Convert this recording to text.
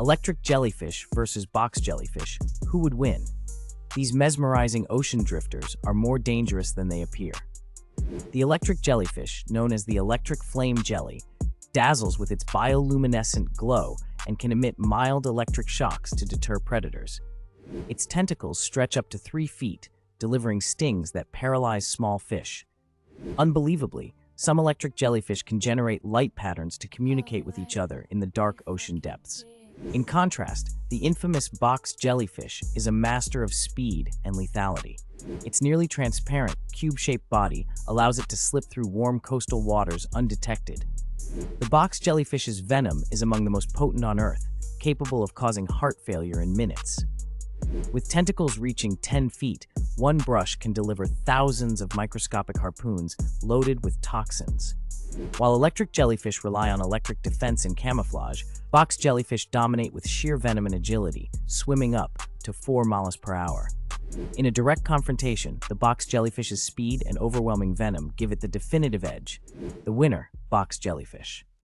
Electric jellyfish versus box jellyfish. Who would win? These mesmerizing ocean drifters are more dangerous than they appear. The electric jellyfish, known as the electric flame jelly, dazzles with its bioluminescent glow and can emit mild electric shocks to deter predators. Its tentacles stretch up to three feet, delivering stings that paralyze small fish. Unbelievably, some electric jellyfish can generate light patterns to communicate with each other in the dark ocean depths. In contrast, the infamous box jellyfish is a master of speed and lethality. Its nearly transparent, cube-shaped body allows it to slip through warm coastal waters undetected. The box jellyfish's venom is among the most potent on Earth, capable of causing heart failure in minutes. With tentacles reaching 10 feet, one brush can deliver thousands of microscopic harpoons loaded with toxins. While electric jellyfish rely on electric defense and camouflage, box jellyfish dominate with sheer venom and agility, swimming up to 4 miles per hour. In a direct confrontation, the box jellyfish's speed and overwhelming venom give it the definitive edge. The winner, box jellyfish.